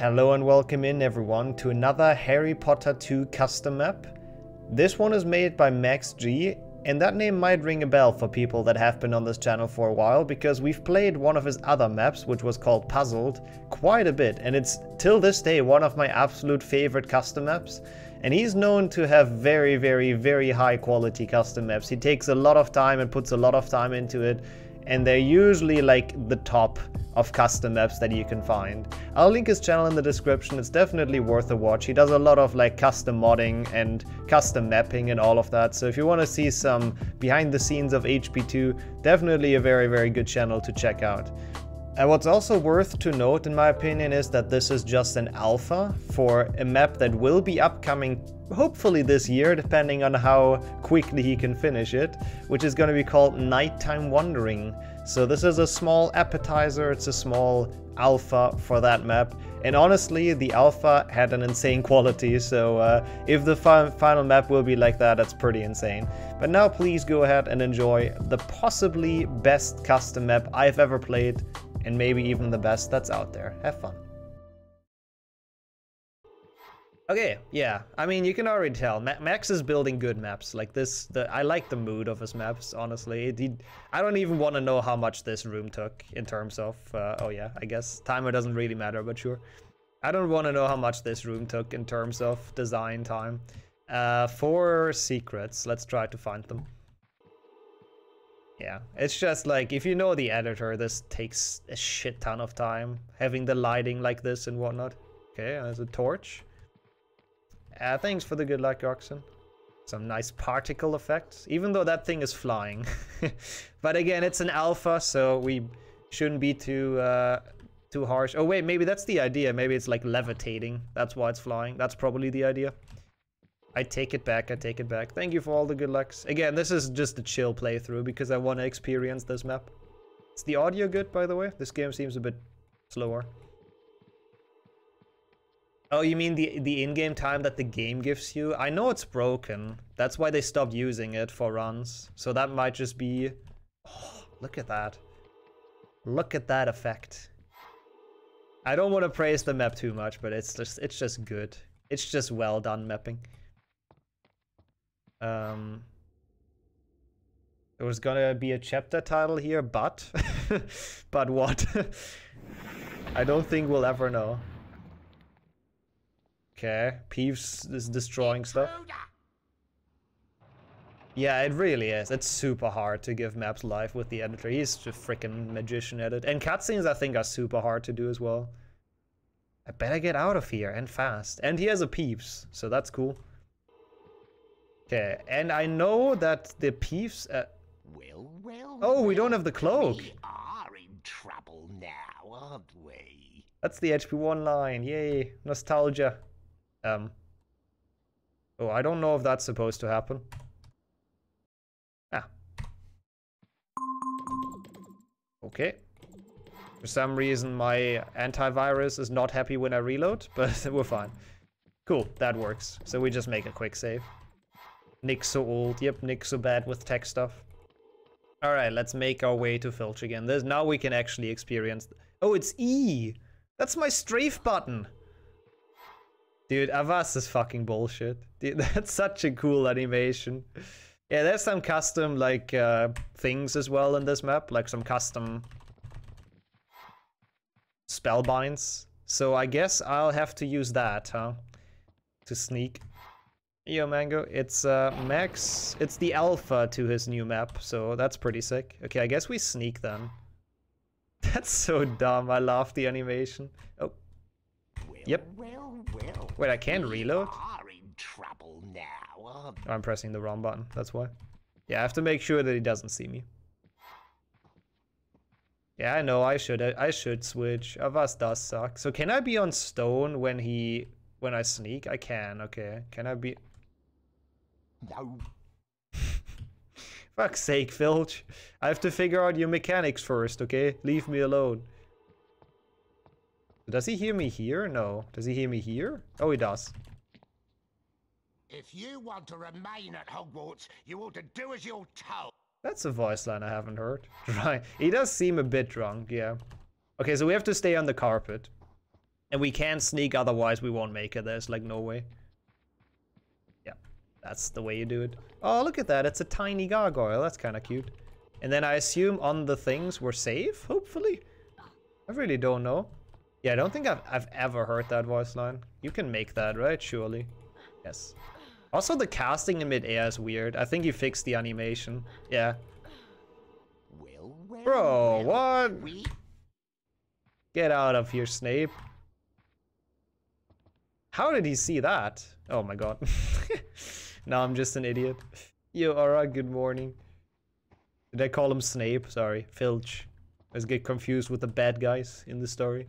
Hello and welcome in everyone to another Harry Potter 2 custom map. This one is made by Max G and that name might ring a bell for people that have been on this channel for a while because we've played one of his other maps which was called Puzzled quite a bit and it's till this day one of my absolute favorite custom maps and he's known to have very very very high quality custom maps. He takes a lot of time and puts a lot of time into it and they're usually like the top of custom maps that you can find. I'll link his channel in the description, it's definitely worth a watch. He does a lot of like custom modding and custom mapping and all of that, so if you want to see some behind the scenes of HP2, definitely a very very good channel to check out. And what's also worth to note in my opinion is that this is just an alpha for a map that will be upcoming hopefully this year, depending on how quickly he can finish it, which is going to be called Nighttime Wandering. So this is a small appetizer, it's a small alpha for that map. And honestly, the alpha had an insane quality, so uh, if the fi final map will be like that, that's pretty insane. But now please go ahead and enjoy the possibly best custom map I've ever played, and maybe even the best that's out there. Have fun. Okay, yeah. I mean, you can already tell. Ma Max is building good maps. Like this, the, I like the mood of his maps, honestly. He, I don't even want to know how much this room took in terms of... Uh, oh yeah, I guess timer doesn't really matter, but sure. I don't want to know how much this room took in terms of design time. Uh, four secrets. Let's try to find them. Yeah, it's just like, if you know the editor, this takes a shit ton of time. Having the lighting like this and whatnot. Okay, there's a torch. Uh, thanks for the good luck, Oxen. Some nice particle effects, even though that thing is flying. but again, it's an alpha, so we shouldn't be too uh, too harsh. Oh wait, maybe that's the idea. Maybe it's like levitating. That's why it's flying. That's probably the idea. I take it back, I take it back. Thank you for all the good lucks. Again, this is just a chill playthrough because I want to experience this map. Is the audio good, by the way? This game seems a bit slower. Oh, you mean the the in-game time that the game gives you? I know it's broken. That's why they stopped using it for runs. So that might just be... Oh, look at that. Look at that effect. I don't want to praise the map too much, but it's just it's just good. It's just well done mapping. Um, there was gonna be a chapter title here, but... but what? I don't think we'll ever know. Okay, Peeves is destroying stuff. Yeah, it really is. It's super hard to give maps life with the editor. He's a freaking magician at it. And cutscenes, I think, are super hard to do as well. I better get out of here, and fast. And he has a Peeves, so that's cool. Okay, and I know that the Peeves... Uh... Well, well, oh, we don't have the cloak. We are in trouble now, aren't we? That's the HP1 line. Yay, nostalgia. Um. Oh, I don't know if that's supposed to happen. Ah. Okay. For some reason, my antivirus is not happy when I reload, but we're fine. Cool, that works. So we just make a quick save. Nixxo old. Yep, Nixxo bad with tech stuff. Alright, let's make our way to Filch again. There's, now we can actually experience... Oh, it's E! That's my strafe button! Dude, Avast is fucking bullshit. Dude, that's such a cool animation. Yeah, there's some custom, like, uh, things as well in this map. Like, some custom... Spellbinds. So I guess I'll have to use that, huh? To sneak. Yo, Mango, it's, uh, Max... It's the alpha to his new map, so that's pretty sick. Okay, I guess we sneak then. That's so dumb, I love the animation. Oh. Yep. Well, well, Wait, I can reload? Now, oh, I'm pressing the wrong button, that's why. Yeah, I have to make sure that he doesn't see me. Yeah, I know, I should I should switch. Avast does suck. So can I be on stone when he when I sneak? I can, okay. Can I be No. Fuck's sake, Filch. I have to figure out your mechanics first, okay? Leave me alone. Does he hear me here? No. Does he hear me here? Oh, he does. If you want to remain at Hogwarts, you ought to do as you're told. That's a voice line I haven't heard. Right. He does seem a bit drunk, yeah. Okay, so we have to stay on the carpet. And we can't sneak, otherwise we won't make it. There's like no way. Yeah, that's the way you do it. Oh, look at that. It's a tiny gargoyle. That's kind of cute. And then I assume on the things we're safe, hopefully. I really don't know. Yeah, I don't think I've, I've ever heard that voice line. You can make that, right? Surely. Yes. Also, the casting in mid-air is weird. I think you fixed the animation. Yeah. Well, well, Bro, well, what? We Get out of here, Snape. How did he see that? Oh my god. now I'm just an idiot. Yo, Aura, good morning. Did I call him Snape? Sorry, Filch. Was get confused with the bad guys in the story.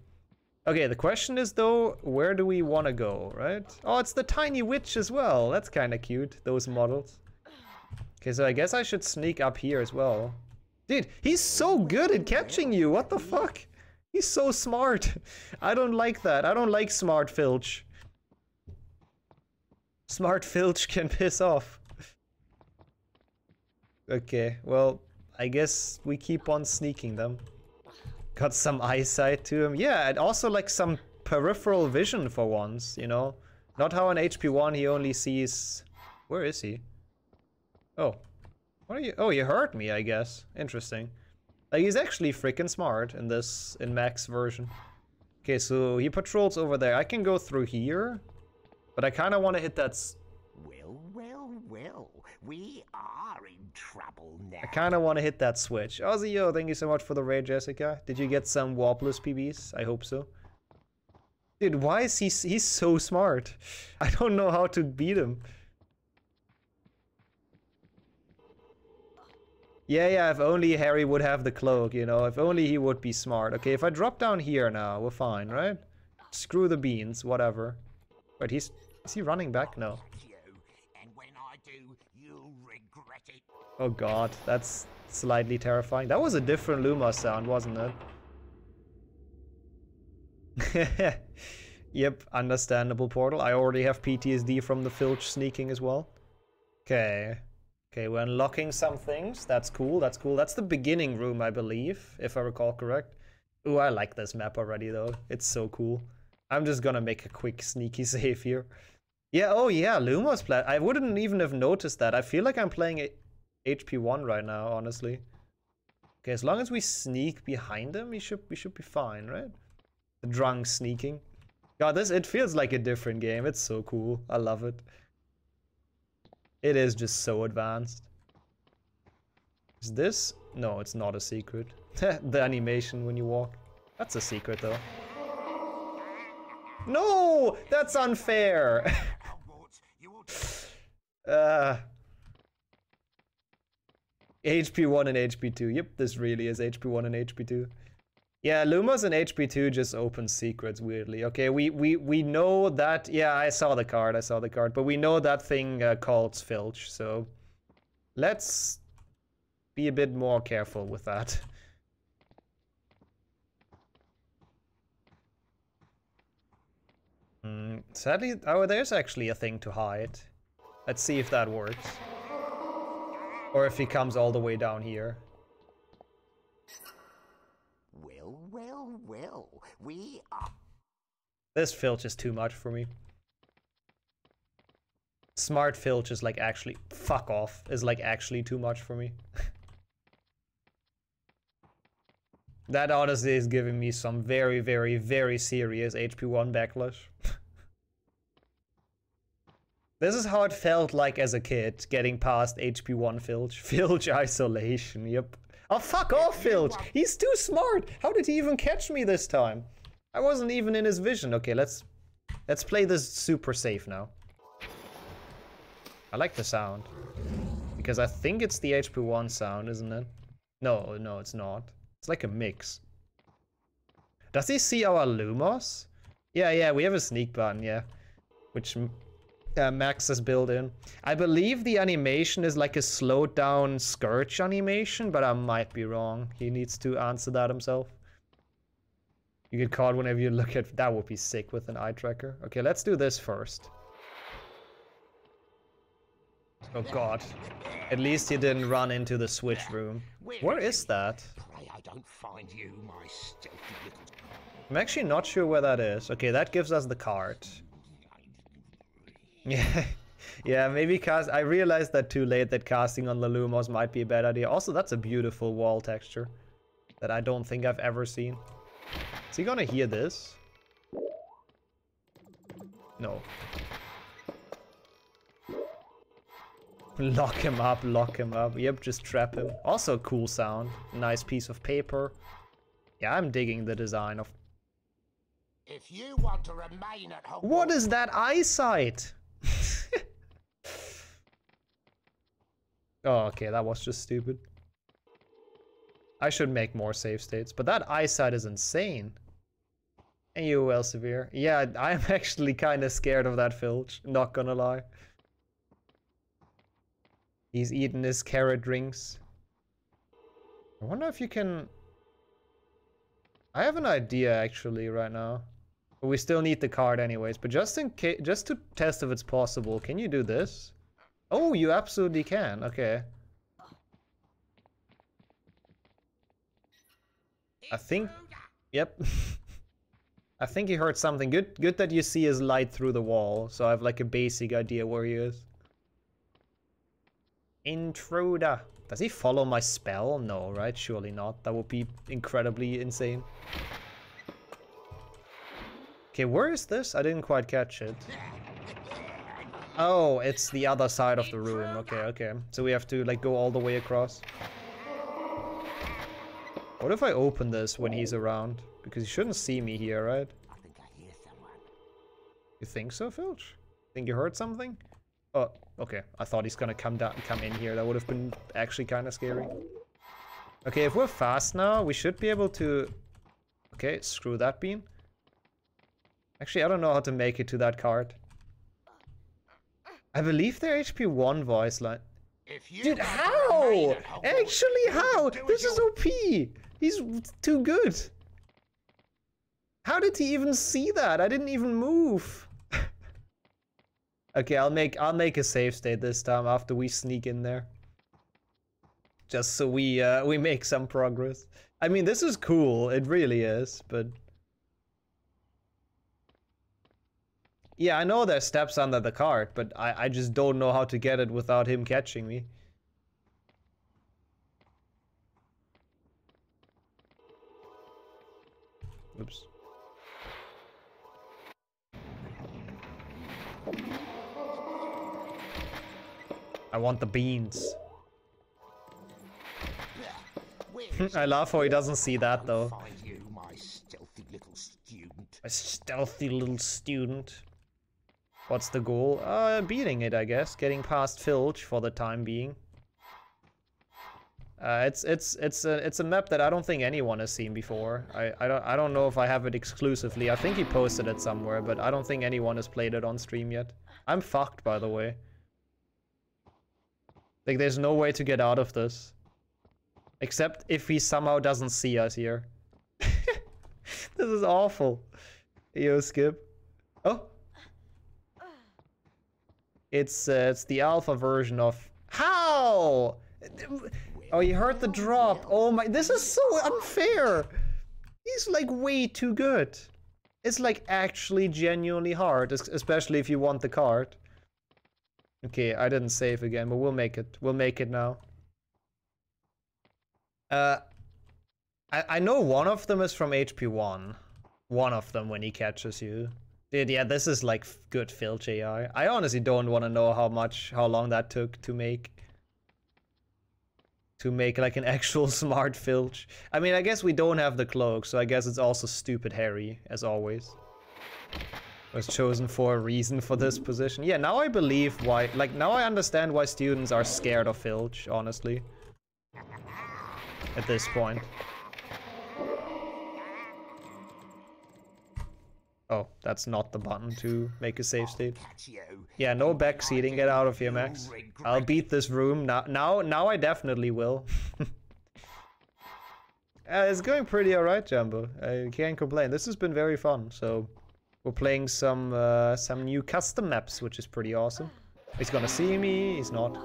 Okay, the question is though, where do we want to go, right? Oh, it's the tiny witch as well. That's kind of cute, those models. Okay, so I guess I should sneak up here as well. Dude, he's so good at catching you. What the fuck? He's so smart. I don't like that. I don't like smart Filch. Smart Filch can piss off. Okay, well, I guess we keep on sneaking them. Got some eyesight to him. Yeah, and also like some peripheral vision for once, you know? Not how on HP1 he only sees... Where is he? Oh. What are you... Oh, you heard me, I guess. Interesting. Like, he's actually freaking smart in this, in Max version. Okay, so he patrols over there. I can go through here, but I kind of want to hit that... well, well, well. We are in trouble now. I kind of want to hit that switch. Ozzy, yo, thank you so much for the raid, Jessica. Did you get some Warpless PBs? I hope so. Dude, why is he he's so smart. I don't know how to beat him. Yeah, yeah, if only Harry would have the cloak, you know, if only he would be smart. Okay, if I drop down here now, we're fine, right? Screw the beans, whatever. Wait, he's... Is he running back? No. You, and when I do, you'll regret it. Oh god, that's slightly terrifying. That was a different Lumos sound, wasn't it? yep, understandable portal. I already have PTSD from the Filch sneaking as well. Okay. Okay, we're unlocking some things. That's cool, that's cool. That's the beginning room, I believe, if I recall correct. Ooh, I like this map already, though. It's so cool. I'm just gonna make a quick sneaky save here. Yeah, oh yeah, Lumos play. I wouldn't even have noticed that. I feel like I'm playing a HP1 right now, honestly. Okay, as long as we sneak behind him, we should we should be fine, right? The drunk sneaking. God, this it feels like a different game. It's so cool. I love it. It is just so advanced. Is this? No, it's not a secret. the animation when you walk. That's a secret though. No! That's unfair! Hogwarts, you ought to Uh, HP1 and HP2. Yep, this really is HP1 and HP2. Yeah, Lumos and HP2 just open secrets weirdly. Okay, we we we know that. Yeah, I saw the card. I saw the card, but we know that thing uh, called Filch. So let's be a bit more careful with that. Mm, sadly, oh, there's actually a thing to hide. Let's see if that works. Or if he comes all the way down here. Well, well, well. We are. This filch is too much for me. Smart filch is like actually fuck off is like actually too much for me. that honestly is giving me some very very very serious HP1 backlash. This is how it felt like as a kid getting past HP1 filch. Filch isolation, yep. Oh fuck off filch. He's too smart. How did he even catch me this time? I wasn't even in his vision. Okay, let's let's play this super safe now. I like the sound. Because I think it's the HP1 sound, isn't it? No, no, it's not. It's like a mix. Does he see our Lumos? Yeah, yeah, we have a sneak button, yeah. Which uh, Max has built in. I believe the animation is like a slowed down Skurge animation, but I might be wrong. He needs to answer that himself. You get caught whenever you look at... That would be sick with an eye tracker. Okay, let's do this first. Oh god. At least he didn't run into the switch room. Where is that? I don't find you, my stealthy little. I'm actually not sure where that is. Okay, that gives us the card. Yeah, yeah, maybe cast. I realized that too late that casting on the Lumos might be a bad idea. Also, that's a beautiful wall texture that I don't think I've ever seen. Is he gonna hear this? No. Lock him up, lock him up. Yep, just trap him. Also cool sound. Nice piece of paper. Yeah, I'm digging the design of... If you want to remain at Hogwarts... What is that eyesight? Oh, okay, that was just stupid. I should make more save states, but that eyesight is insane. And you, Elsevier. Yeah, I'm actually kind of scared of that Filch, not gonna lie. He's eating his carrot drinks. I wonder if you can... I have an idea actually right now. But we still need the card anyways. But just in case, just to test if it's possible, can you do this? Oh, you absolutely can. Okay. I think. Yep. I think he heard something. Good, good that you see his light through the wall, so I have like a basic idea where he is. Intruder. Does he follow my spell? No, right? Surely not. That would be incredibly insane. Okay, where is this? I didn't quite catch it. Oh, it's the other side of the room. Okay, okay. So we have to like go all the way across. What if I open this when he's around? Because he shouldn't see me here, right? I think I hear someone. You think so, Filch? Think you heard something? Oh, okay. I thought he's gonna come down, come in here. That would have been actually kind of scary. Okay, if we're fast now, we should be able to... Okay, screw that bean. Actually, I don't know how to make it to that card. I believe they're HP 1 voice line. Dude, how? Actually, how? This is OP. He's too good. How did he even see that? I didn't even move. okay, I'll make I'll make a save state this time after we sneak in there. Just so we uh, we make some progress. I mean, this is cool. It really is, but Yeah, I know there's steps under the cart, but I, I just don't know how to get it without him catching me. Oops. I want the beans. I laugh how he doesn't see that though. You, my stealthy little student. A stealthy little student. What's the goal? Uh, beating it, I guess. Getting past Filch for the time being. Uh, it's it's it's a it's a map that I don't think anyone has seen before. I I don't I don't know if I have it exclusively. I think he posted it somewhere, but I don't think anyone has played it on stream yet. I'm fucked, by the way. Like, there's no way to get out of this, except if he somehow doesn't see us here. this is awful. Yo, skip. Oh. It's uh, it's the alpha version of how. Oh, you heard the drop. Oh my, this is so unfair. He's like way too good. It's like actually genuinely hard, especially if you want the card. Okay, I didn't save again, but we'll make it. We'll make it now. Uh, I, I know one of them is from HP 1. One of them when he catches you. Dude, yeah, this is like good filch AI. I honestly don't want to know how much, how long that took to make. To make like an actual smart filch. I mean, I guess we don't have the cloak, so I guess it's also stupid Harry, as always. Was chosen for a reason for this position. Yeah, now I believe why, like, now I understand why students are scared of filch, honestly. At this point. Oh, that's not the button to make a save state. Yeah, no backseating. Get out of here, Max. I'll beat this room. Now, now, now I definitely will. uh, it's going pretty alright, Jumbo. I can't complain. This has been very fun. So, we're playing some uh, some new custom maps, which is pretty awesome. He's gonna see me. He's not.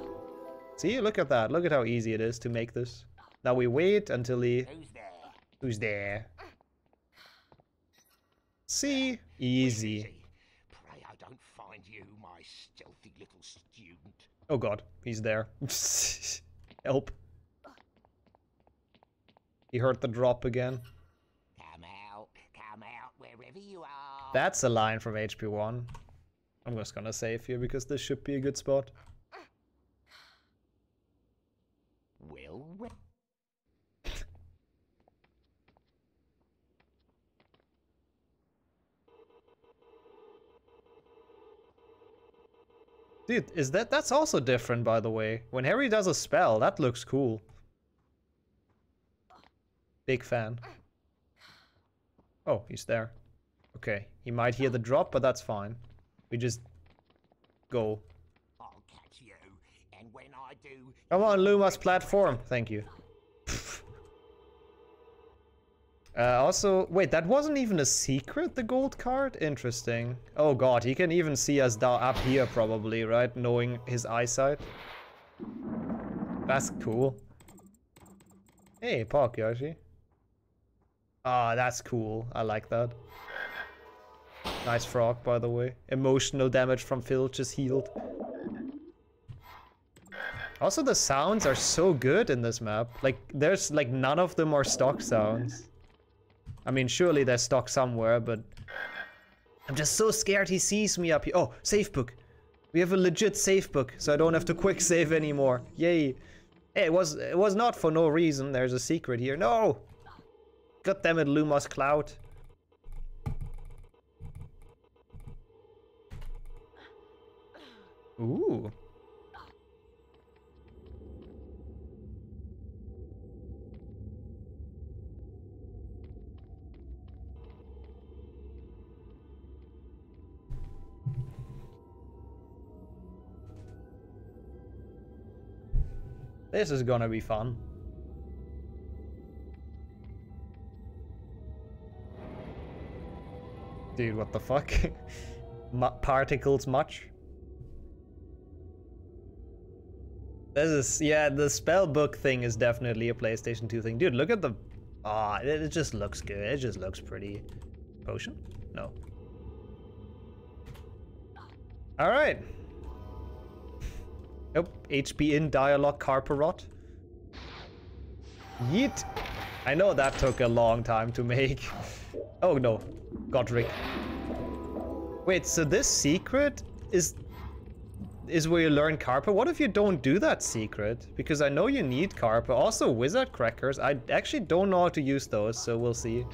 See, look at that. Look at how easy it is to make this. Now we wait until he... Who's there? Who's there? See? Easy. Pray I don't find you, my stealthy little student. Oh god, he's there. Help. He heard the drop again. Come out, come out, wherever you are. That's a line from HP1. I'm just gonna save here because this should be a good spot. Well, well. Dude, is that that's also different by the way. When Harry does a spell, that looks cool. Big fan. Oh, he's there. Okay, he might hear the drop, but that's fine. We just go. I'll catch you, and when I do, Come on, Lumos platform. Thank you. Uh, also, wait, that wasn't even a secret, the gold card? Interesting. Oh god, he can even see us down up here probably, right? Knowing his eyesight. That's cool. Hey, Park Yoshi. Ah, that's cool. I like that. Nice frog, by the way. Emotional damage from Phil just healed. Also, the sounds are so good in this map. Like, there's like none of them are stock sounds. I mean, surely they're stock somewhere, but I'm just so scared he sees me up here. Oh, safe book. We have a legit safe book, so I don't have to quick save anymore. Yay. It was it was not for no reason. There's a secret here. No. God damn it, Lumos Cloud. Ooh. This is gonna be fun. Dude, what the fuck? Particles much? This is, yeah, the spell book thing is definitely a PlayStation 2 thing. Dude, look at the, ah, oh, it, it just looks good. It just looks pretty. Potion? No. All right. Nope. HP in dialogue Carparot. Yeet. I know that took a long time to make. Oh no. Godric. Wait, so this secret is is where you learn Carpe? What if you don't do that secret? Because I know you need Carpe. Also, Wizard Crackers. I actually don't know how to use those, so we'll see.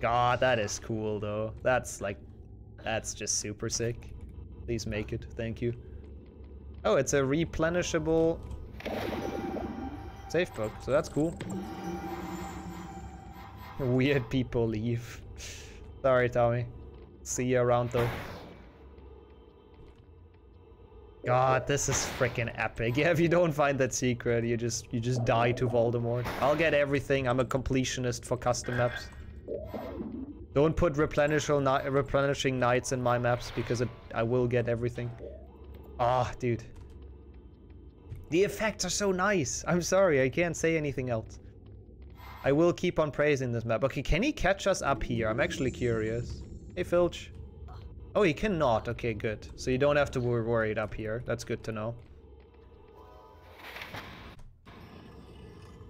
God, that is cool, though. That's, like, that's just super sick. Please make it. Thank you. Oh, it's a replenishable safe book, so that's cool. Weird people leave. Sorry, Tommy. See you around though. God, this is freaking epic. Yeah, if you don't find that secret, you just you just die to Voldemort. I'll get everything. I'm a completionist for custom maps. Don't put replenishable replenishing knights in my maps because it, I will get everything. Ah, oh, dude. The effects are so nice. I'm sorry, I can't say anything else. I will keep on praising this map. Okay, can he catch us up here? I'm actually curious. Hey, Filch. Oh, he cannot. Okay, good. So you don't have to be worried up here. That's good to know.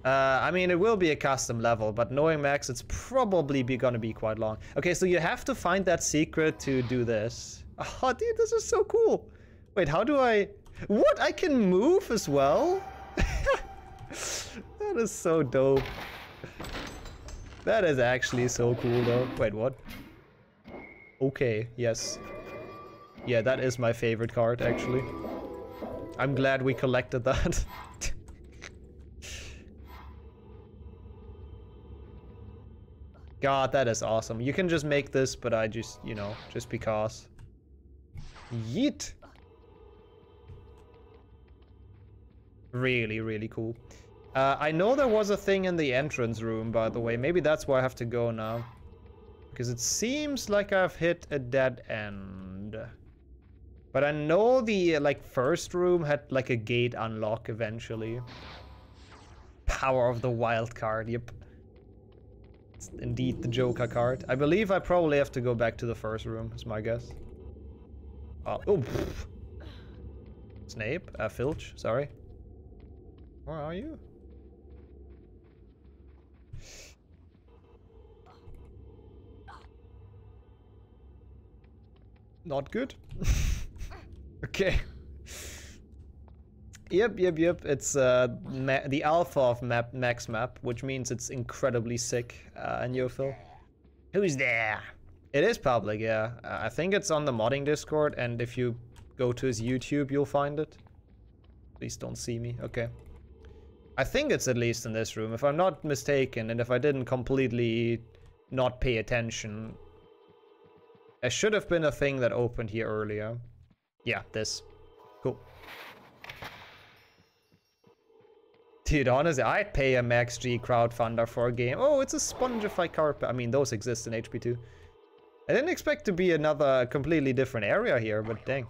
Uh, I mean, it will be a custom level, but knowing Max, it's probably be gonna be quite long. Okay, so you have to find that secret to do this. Oh, dude, this is so cool. Wait, how do I... What? I can move as well? that is so dope. That is actually so cool though. Wait, what? Okay, yes. Yeah, that is my favorite card actually. I'm glad we collected that. God, that is awesome. You can just make this, but I just, you know, just because. Yeet! Really, really cool. Uh, I know there was a thing in the entrance room, by the way. Maybe that's where I have to go now. Because it seems like I've hit a dead end. But I know the, like, first room had, like, a gate unlock eventually. Power of the wild card, yep. It's indeed the Joker card. I believe I probably have to go back to the first room, is my guess. Oh, oh. Snape? Uh, Filch, sorry. Where are you? Not good. okay. Yep, yep, yep. It's uh, the alpha of map max map, which means it's incredibly sick. Uh, and you Phil. Who's there? It is public, yeah. Uh, I think it's on the modding Discord, and if you go to his YouTube, you'll find it. Please don't see me. Okay. I think it's at least in this room, if I'm not mistaken, and if I didn't completely not pay attention. There should have been a thing that opened here earlier. Yeah, this. Cool. Dude, honestly, I'd pay a Max G crowdfunder for a game. Oh, it's a Spongify carpet. I mean, those exist in HP2. I didn't expect to be another completely different area here, but dang.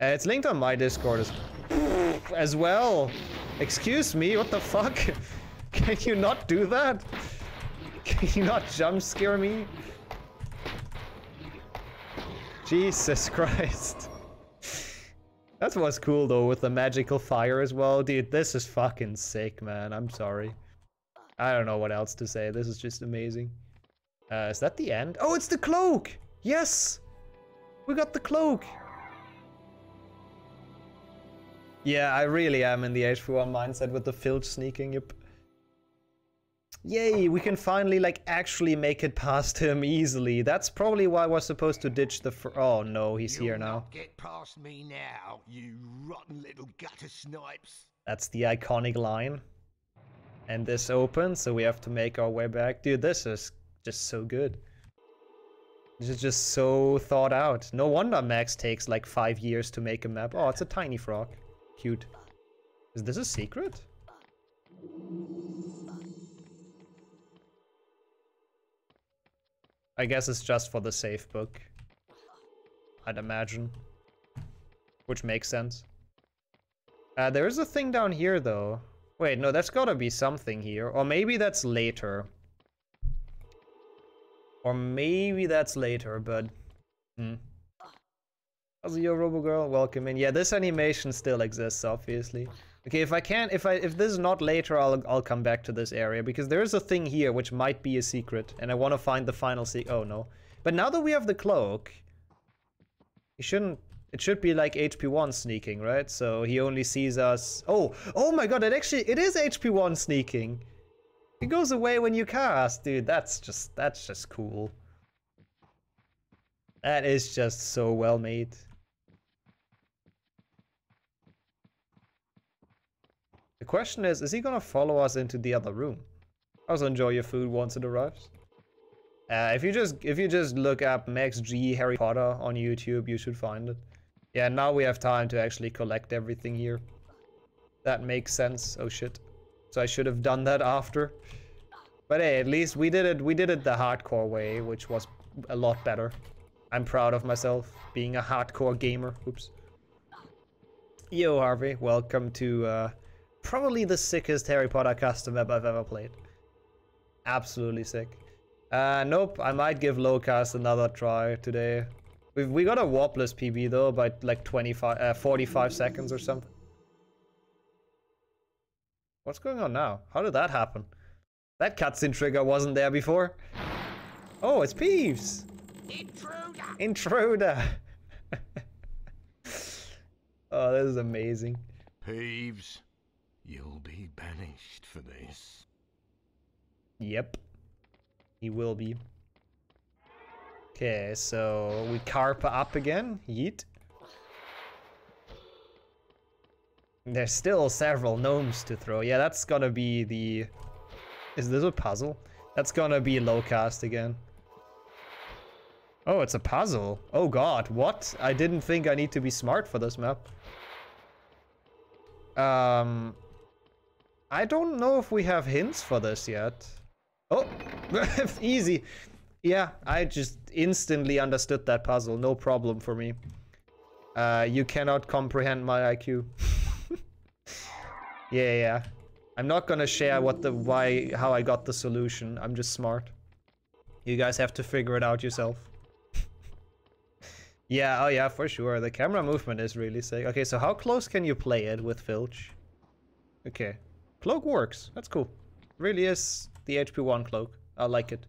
Uh, it's linked on my Discord as, as well. Excuse me, what the fuck? Can you not do that? Can you not jump scare me? Jesus Christ. That was cool though with the magical fire as well. Dude, this is fucking sick, man. I'm sorry. I don't know what else to say. This is just amazing. Uh, is that the end? Oh, it's the cloak! Yes! We got the cloak! Yeah, I really am in the HP1 mindset with the filch sneaking. Yep. Yay, we can finally like actually make it past him easily. That's probably why we're supposed to ditch the Oh no, he's You'll here now. get past me now, you rotten little gutter snipes. That's the iconic line. And this opens, so we have to make our way back. Dude, this is just so good. This is just so thought out. No wonder Max takes like five years to make a map. Oh, it's a tiny frog. Cute. Is this a secret? I guess it's just for the safe book. I'd imagine. Which makes sense. Uh, there is a thing down here, though. Wait, no, that's gotta be something here. Or maybe that's later. Or maybe that's later, but... Hmm. How's your Robo Girl? Welcome in. Yeah, this animation still exists, obviously. Okay, if I can't, if I, if this is not later, I'll, I'll come back to this area because there is a thing here which might be a secret, and I want to find the final se- Oh no! But now that we have the cloak, he shouldn't. It should be like HP1 sneaking, right? So he only sees us. Oh, oh my god! It actually, it is HP1 sneaking. It goes away when you cast, dude. That's just, that's just cool. That is just so well made. Question is, is he gonna follow us into the other room? Also enjoy your food once it arrives. Uh, if you just if you just look up Max G Harry Potter on YouTube, you should find it. Yeah, now we have time to actually collect everything here. That makes sense. Oh shit. So I should have done that after. But hey, at least we did it we did it the hardcore way, which was a lot better. I'm proud of myself being a hardcore gamer. Oops. Yo Harvey, welcome to uh probably the sickest Harry Potter custom map I've ever played. Absolutely sick. Uh, nope, I might give Lowcast another try today. We've, we got a warpless PB though, by like 25, uh, 45 seconds or something. What's going on now? How did that happen? That cutscene trigger wasn't there before. Oh, it's Peeves! Intruder! Intruder! oh, this is amazing. Peeves, You'll be banished for this. Yep. He will be. Okay, so we carp up again. Yeet. There's still several gnomes to throw. Yeah, that's gonna be the... Is this a puzzle? That's gonna be low cast again. Oh, it's a puzzle. Oh god, what? I didn't think I need to be smart for this map. Um, I don't know if we have hints for this yet. Oh, easy. Yeah, I just instantly understood that puzzle. No problem for me. Uh, you cannot comprehend my IQ. yeah, yeah. I'm not gonna share what the why how I got the solution. I'm just smart. You guys have to figure it out yourself. yeah, oh yeah, for sure. The camera movement is really sick. Okay, so how close can you play it with Filch? Okay. Cloak works. That's cool. Really is the HP1 cloak. I like it.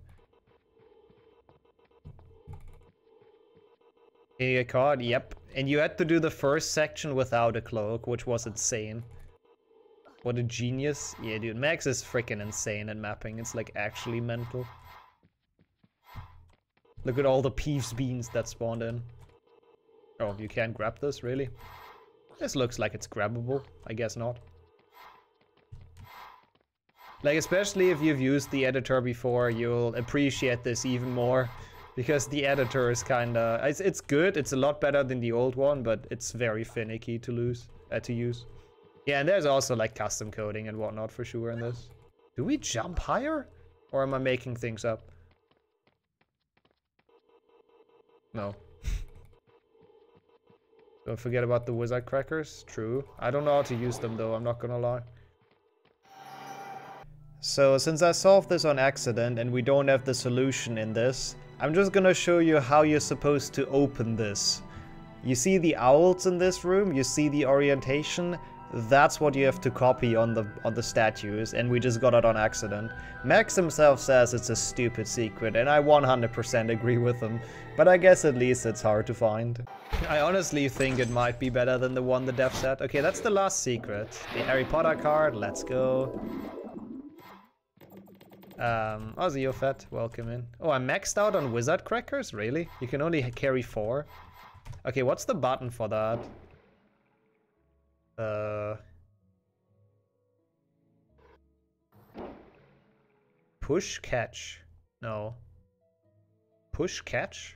A card, yep. And you had to do the first section without a cloak, which was insane. What a genius. Yeah, dude, Max is freaking insane at mapping. It's like actually mental. Look at all the Peeves beans that spawned in. Oh, you can't grab this, really? This looks like it's grabbable. I guess not. Like, especially if you've used the editor before, you'll appreciate this even more. Because the editor is kinda... It's, it's good, it's a lot better than the old one, but it's very finicky to lose, uh, to use. Yeah, and there's also like custom coding and whatnot for sure in this. Do we jump higher? Or am I making things up? No. Don't forget about the wizard crackers. True. I don't know how to use them though, I'm not gonna lie. So since I solved this on accident and we don't have the solution in this, I'm just gonna show you how you're supposed to open this. You see the owls in this room, you see the orientation, that's what you have to copy on the on the statues, and we just got it on accident. Max himself says it's a stupid secret, and I 100% agree with him, but I guess at least it's hard to find. I honestly think it might be better than the one the dev said. Okay, that's the last secret. The Harry Potter card, let's go. Um, Ozzy. Welcome in. Oh, I'm maxed out on wizard crackers? Really? You can only carry four? Okay, what's the button for that? Uh... Push catch. No. Push catch?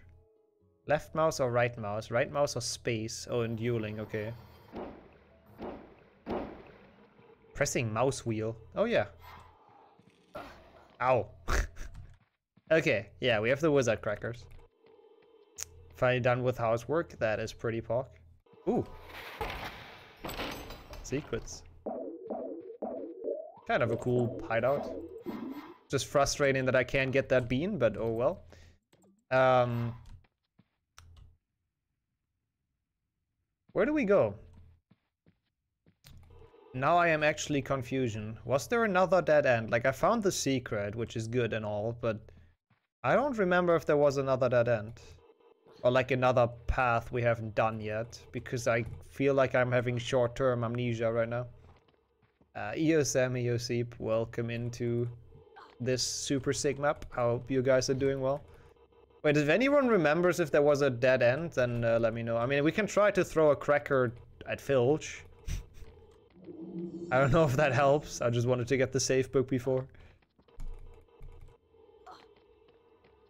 Left mouse or right mouse? Right mouse or space? Oh, and dueling, okay. Pressing mouse wheel. Oh yeah, Ow. okay, yeah, we have the wizard crackers. Finally done with housework. That is pretty pock. Ooh. Secrets. Kind of a cool hideout. Just frustrating that I can't get that bean, but oh well. Um, where do we go? Now I am actually confusion. Was there another dead end? Like I found the secret, which is good and all, but I don't remember if there was another dead end. Or like another path we haven't done yet, because I feel like I'm having short-term amnesia right now. Uh, EOSM, EOSEEP, welcome into this super sig map. I hope you guys are doing well. Wait, if anyone remembers if there was a dead end, then uh, let me know. I mean, we can try to throw a cracker at Filch. I don't know if that helps. I just wanted to get the safe book before.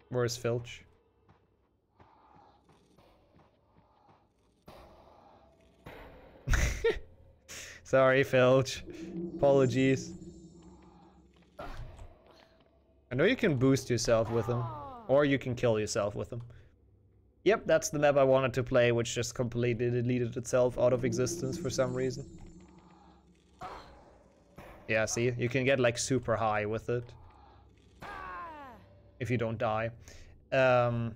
Where's Filch? Sorry, Filch. Apologies. I know you can boost yourself with them. Or you can kill yourself with them. Yep, that's the map I wanted to play, which just completely deleted itself out of existence for some reason. Yeah, see? You can get like super high with it. If you don't die. Um,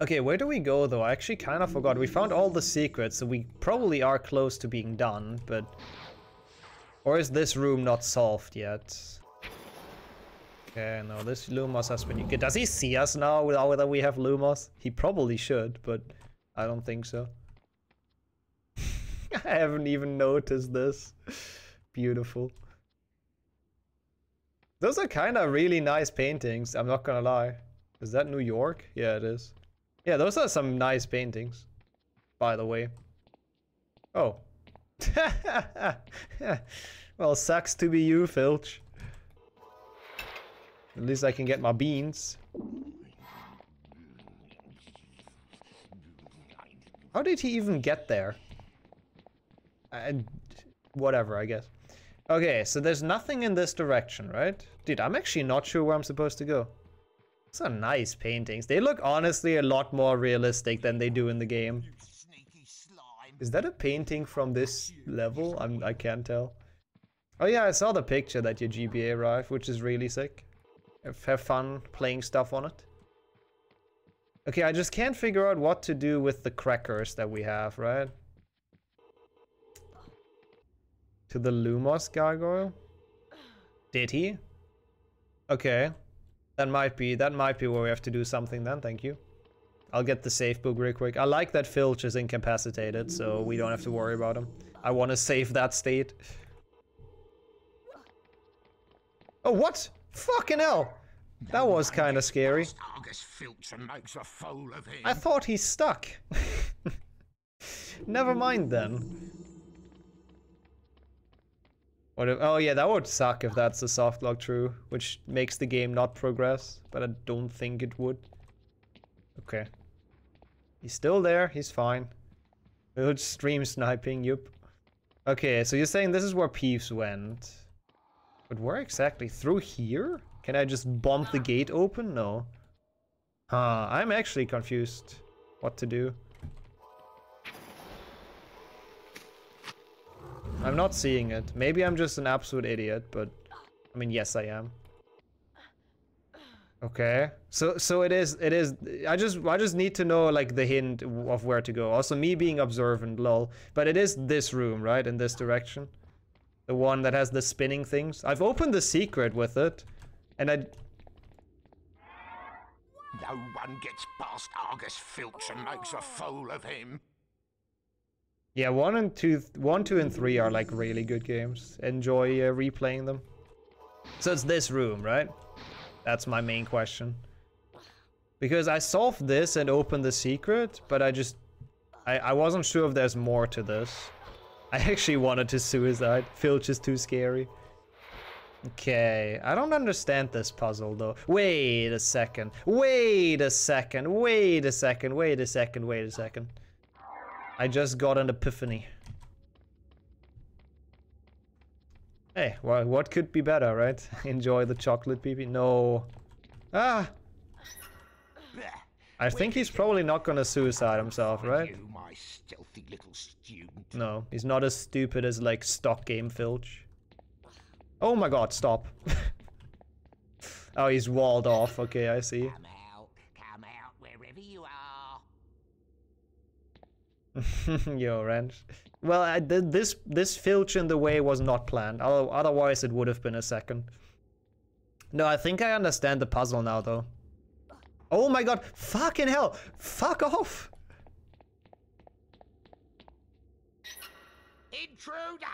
okay, where do we go though? I actually kind of forgot. We found all the secrets, so we probably are close to being done, but... Or is this room not solved yet? Okay, no, this Lumos has been... Does he see us now that we have Lumos? He probably should, but I don't think so. I haven't even noticed this. Beautiful. Those are kind of really nice paintings, I'm not gonna lie. Is that New York? Yeah, it is. Yeah, those are some nice paintings, by the way. Oh. well, sucks to be you, Filch. At least I can get my beans. How did he even get there? And whatever, I guess. Okay, so there's nothing in this direction, right? Dude, I'm actually not sure where I'm supposed to go. These are nice paintings. They look honestly a lot more realistic than they do in the game. Is that a painting from this level? I'm, I can't tell. Oh yeah, I saw the picture that your GBA arrived, which is really sick. have fun playing stuff on it. Okay, I just can't figure out what to do with the crackers that we have, right? To the Lumos gargoyle? Did he? Okay. That might be, that might be where we have to do something then, thank you. I'll get the safe book real quick. I like that Filch is incapacitated, so we don't have to worry about him. I want to save that state. Oh, what? Fucking hell! That was kind of scary. I thought he's stuck. Never mind then. What if, oh yeah, that would suck if that's a soft lock true, which makes the game not progress, but I don't think it would. Okay. He's still there, he's fine. We'll stream sniping, yup. Okay, so you're saying this is where Peeves went. But where exactly? Through here? Can I just bump the gate open? No. Huh, I'm actually confused what to do. I'm not seeing it. Maybe I'm just an absolute idiot, but I mean, yes, I am. Okay. So so it is it is I just I just need to know like the hint of where to go. Also me being observant, lol. But it is this room, right? In this direction. The one that has the spinning things. I've opened the secret with it. And I... No one gets past Argus Filch and makes a fool of him. Yeah, one and two, one, two, and three are like really good games. Enjoy uh, replaying them. So it's this room, right? That's my main question. Because I solved this and opened the secret, but I just... I, I wasn't sure if there's more to this. I actually wanted to suicide. Filch is too scary. Okay, I don't understand this puzzle though. Wait a second. Wait a second. Wait a second. Wait a second. Wait a second. I just got an epiphany. Hey, well, what could be better, right? Enjoy the chocolate baby. No. Ah! I think he's probably not gonna suicide himself, right? No, he's not as stupid as like stock game Filch. Oh my god, stop. oh, he's walled off. Okay, I see. Come out, come out wherever you are. Yo, Wrench. Well, I, this this filch in the way was not planned. Otherwise, it would have been a second. No, I think I understand the puzzle now, though. Oh my god, fucking hell! Fuck off! Intruder!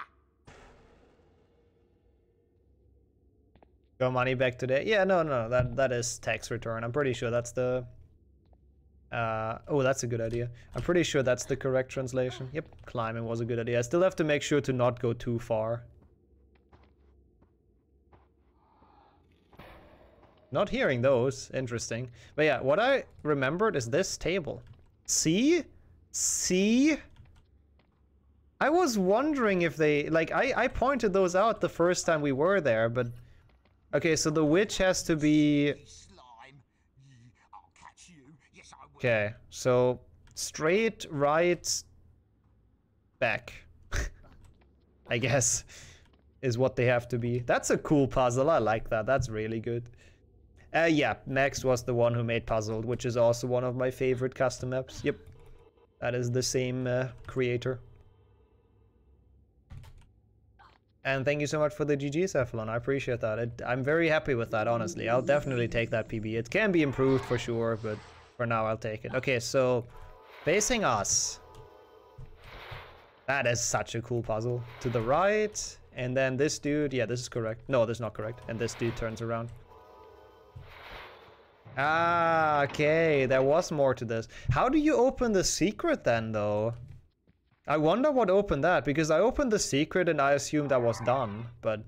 Your money back today? Yeah, no, no, that that is tax return. I'm pretty sure that's the. Uh, oh, that's a good idea. I'm pretty sure that's the correct translation. Yep, climbing was a good idea. I still have to make sure to not go too far. Not hearing those. Interesting. But yeah, what I remembered is this table. See? See? I was wondering if they... Like, I, I pointed those out the first time we were there, but Okay, so the witch has to be... Okay, so straight, right, back. I guess is what they have to be. That's a cool puzzle. I like that. That's really good. Uh, yeah, Max was the one who made Puzzled, which is also one of my favorite custom maps. Yep, that is the same uh, creator. And thank you so much for the GG, Cephalon. I appreciate that. It, I'm very happy with that, honestly. I'll definitely take that PB. It can be improved for sure, but for now I'll take it. Okay, so facing us. That is such a cool puzzle. To the right, and then this dude. Yeah, this is correct. No, this is not correct. And this dude turns around. Ah, okay. There was more to this. How do you open the secret then, though? I wonder what opened that, because I opened the secret and I assumed that was done, but...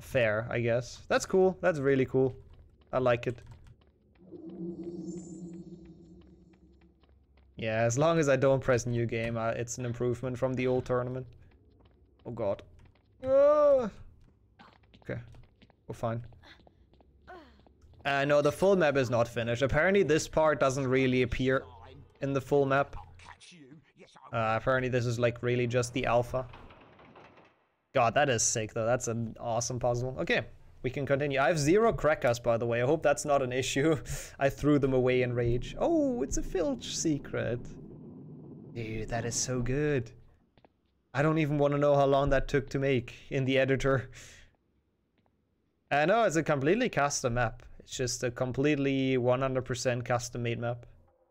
Fair, I guess. That's cool. That's really cool. I like it. Yeah, as long as I don't press new game, uh, it's an improvement from the old tournament. Oh god. Uh, okay. Oh, fine. Uh, no, the full map is not finished. Apparently this part doesn't really appear in the full map. Uh, apparently this is like really just the alpha. God, that is sick though. That's an awesome puzzle. Okay, we can continue. I have zero crackers, by the way. I hope that's not an issue. I threw them away in rage. Oh, it's a Filch secret. Dude, that is so good. I don't even want to know how long that took to make in the editor. I know it's a completely custom map. It's just a completely 100% custom made map.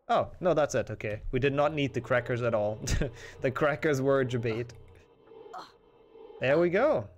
Oh, no, that's it. Okay. We did not need the crackers at all. the crackers were a debate. There we go.